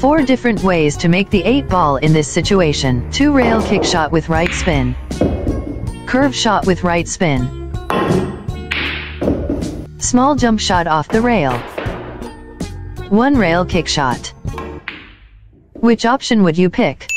Four different ways to make the 8 ball in this situation. 2 rail kick shot with right spin. Curve shot with right spin. Small jump shot off the rail. 1 rail kick shot. Which option would you pick?